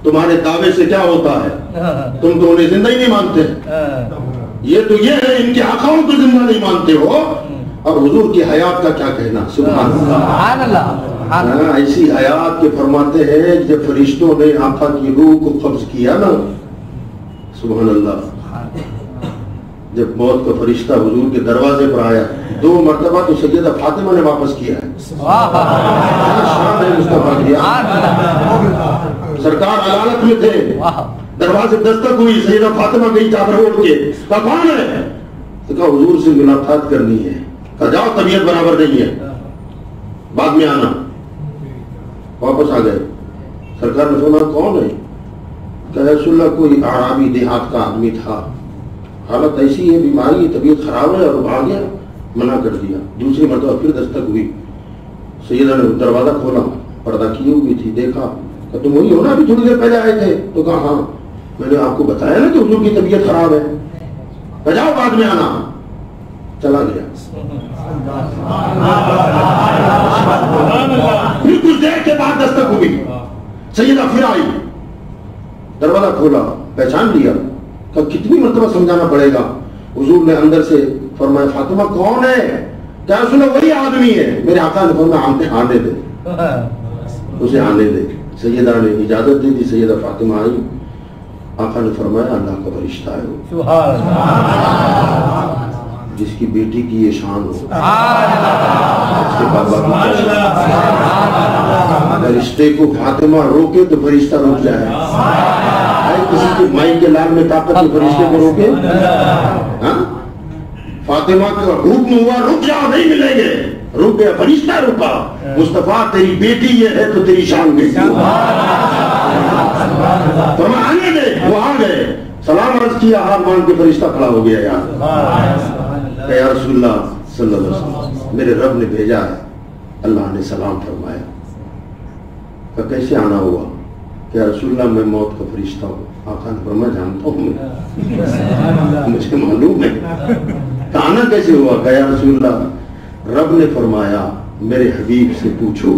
तुम्हारे दावे से क्या होता है? तुम तो उन्हें ज़िंदा ही नहीं मानते। ये तो ये है इनके आकाओं को ज़िंदा नहीं मानते हो। और हुजूर की हयात का क्या कहना? अल्लाह। हाँ, ऐसी हयात के फरमाते हैं जब फरिश्तों ने आका की रूह को कब्ज किया ना सुबह अल्लाह। जब मौत का फरिश्ता हुजूर के दरवाजे पर आया दो मरतबा तो सैयदा फातिमा ने वापस किया है। सरकार अदालत में थे। दरवाजे दस्तक हुई सैयदा फातिमा गई चादर ओढ़ के। कौन है? तो कहा हुजूर से मुलाकात करनी है। कहा जाओ तबीयत बराबर नहीं है। बाद में आना। वापस आ गए। सरकार ने सुना कौन है? कहा कोई आरामी देहात का आदमी था। हालत ऐसी है, बीमारी तबीयत खराब है और आ गया, मना कर दिया। दूसरी मरतबा फिर दस्तक हुई। सैयदा ने दरवाज़ा खोला, पर्दा किए हुई थी, देखा, कि तुम वही हो ना, अभी थोड़ी देर पहले आए थे। तो कहा हाँ। मैंने आपको बताया ना कि हुजूर की तबीयत खराब है। बजाओ बाद में आना। चला गया। फिर कुछ देर के बाद दस्तक हुई। सैयदा फिर आई। दरवाज़ा खोला, पहचान लिया। कहा कितनी मरतबा समझाना पड़ेगा? हुजूर ने अंदर से फरमाया फातिमा कौन है? क्या सुनो वही आदमी है। मेरे आका ने फरमाया आने आने दे। उसे आने दे। सैयदा ने इजाज़त दी थी सैयदा फातिमा आई। आका ने फरमाया अल्लाह का फरिश्ता है जिसकी बेटी की ये शान हो। उसके बाबा की फरिश्ते को फातिमा रोके तो फरिश्ता रुक जाए। भाई किसी की माई के लाल में ताकत के फरिश्ते को रोके? हाँ? फातिमा का हुक्म हुआ रुक जाओ नहीं मिलेंगे। रुक गया फरिश्ता रुका। मुस्तफ़ा तेरी बेटी ये है तो तेरी शान बेटी तो आने दे वो आ गए सलाम अर्ज़ किया हाथ मांग के फरिश्ता खड़ा हो गया यार। कहा, या सल्लल्लाहु अलैहि वसल्लम मेरे रब ने भेजा है अल्लाह ने सलाम फरमाया। कहा, कैसे आना हुआ? क्या रसूलुल्लाह मैं मौत का फरिश्ता हूँ। आका ने फरमाया जानता हूँ। मुझे मालूम है। ताना कैसे हुआ? कहा, या रसूलुल्लाह रब ने फरमाया मेरे हबीब से पूछो।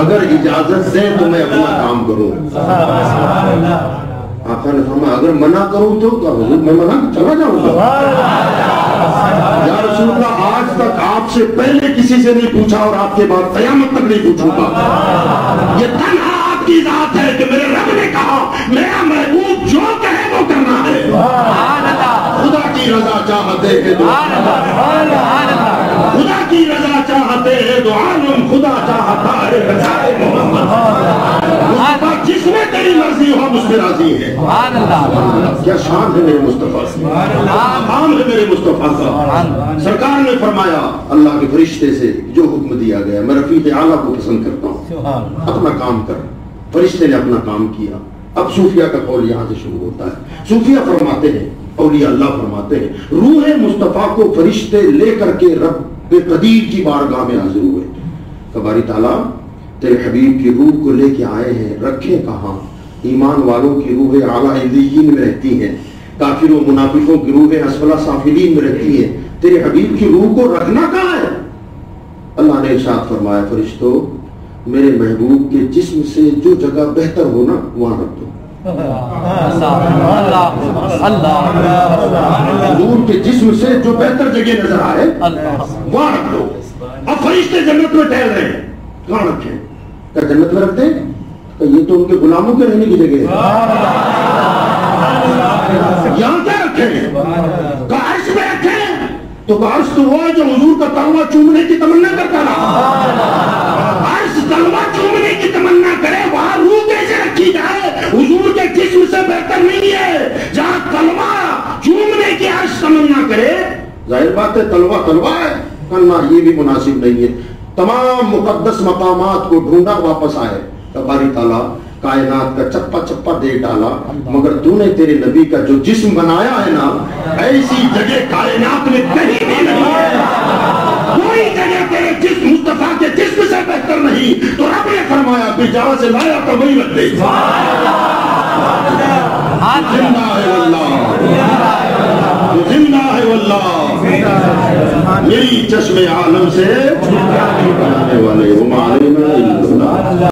अगर इजाज़त दे तो मैं अपना काम करूँ। आखा ने फरमाया अगर मना करूँ तो क्या मैं मना चला जाऊँगा? या रसूलुल्लाह आज तक आपसे पहले किसी से नहीं पूछा और आपके बाद कयामत तक नहीं पूछूँगा। ये तन्हा आपकी जात है कि मेरे रब ने कहा, मेरा महबूब जो कहे वो करना है। खुदा की रजा चाहते हैं तो खुदा की रजा चाहते हैं तो आलम खुदा चाहता है जिसमें तेरी मर्ज़ी हो पे राज़ी है। क्या शान है मेरे मुस्तफ़ा काम है मेरे मुस्तफ़ा का? सरकार ने फरमाया अल्लाह के फरिश्ते से जो हुक्म दिया गया मैं रफीक आला को पसंद करता हूँ। अपना काम कर। फरिश्ते ने अपना काम किया। अब सूफिया का कौल यहाँ से शुरू होता है। सूफिया फरमाते हैं औलिया अल्लाह फरमाते हैं रूह मुस्तफ़ा को फरिश्ते लेकर के रब कदीर की बारगाह में हाजिर हुए। कबारी ताला तेरे हबीब की रूह को लेके आए हैं रखे कहाँ? ईमान वालों की रूह आला में रहती हैं काफिरों मुनाफिकों की रूह असफला साफिलीन में रहती है। तेरे हबीब की रूह को रखना कहाँ है? अल्लाह ने इरशाद फरमाया फरिश्तों मेरे महबूब के जिस्म से जो जगह बेहतर हो ना वहाँ रख दो। के जिस्म से जो बेहतर जगह नज़र आए वहाँ रख दो। अब फरिश्ते जन्नत में टहल रहे हैं कहाँ रखे? क्या जन्नत में रखते हैं? तो ये तो उनके गुलामों के रहने की जगह है। यहाँ क्या रखे कार्श में रखे तो कार्श तो वो है जो हुजूर का तलवा चूमने की तमन्ना करता रहा। अर्श तलवा चूमने की तमन्ना करे, वहाँ रूह कैसे रखी जाए? हुजूर के जिस्म से बेहतर नहीं है। जहाँ तलवा चूमने की अर्श तमन्ना करे, ज़ाहिर बात है तलवा तलवा है। करना ये भी मुनासिब नहीं है। तमाम मुकदस मकामात को ढूंढा वापस आए। कबारी ताला कायनात का चप्पा चप्पा दे डाला। मगर तूने तेरे नबी का जो जिस्म बनाया है ना ऐसी जगह कायनात में कहीं भी नहीं है। कोई जगह तेरे जिस्म मुस्तफ़ा के जिस्म से बेहतर नहीं। तो रब ने फरमाया फिर जहाँ से लाया तो वही दे ज़िंदा है अल्लाह। ज़िंदा है वल्लाह। मेरी चश्मे आलम से वाले